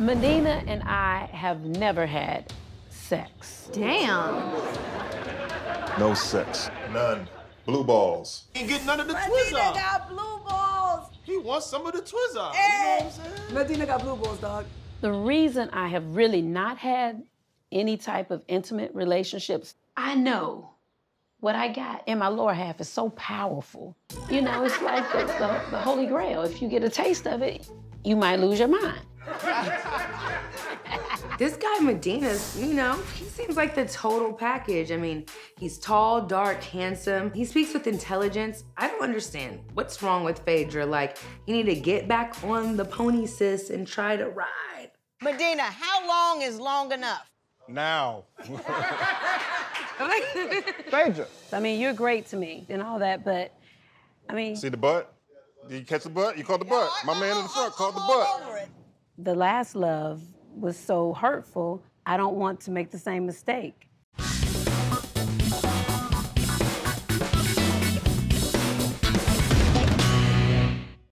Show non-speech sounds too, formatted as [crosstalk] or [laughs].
Medina and I have never had sex. Damn. No sex. None. Blue balls. Ain't get none of the Medina Twizzle. got blue balls. He wants some of the Twizzle. Hey. You know what I'm saying? Medina got blue balls, dog. The reason I have really not had any type of intimate relationships, I know what I got in my lower half is so powerful. You know, it's like the, the, the Holy Grail. If you get a taste of it, you might lose your mind. This guy Medina's, you know, he seems like the total package. I mean, he's tall, dark, handsome. He speaks with intelligence. I don't understand. What's wrong with Phaedra? Like, you need to get back on the pony, sis, and try to ride. Medina, how long is long enough? Now. [laughs] Phaedra. I mean, you're great to me and all that, but I mean, See the butt? Did you catch the butt? You caught the butt. My man in the front caught the butt. The last love was so hurtful, I don't want to make the same mistake.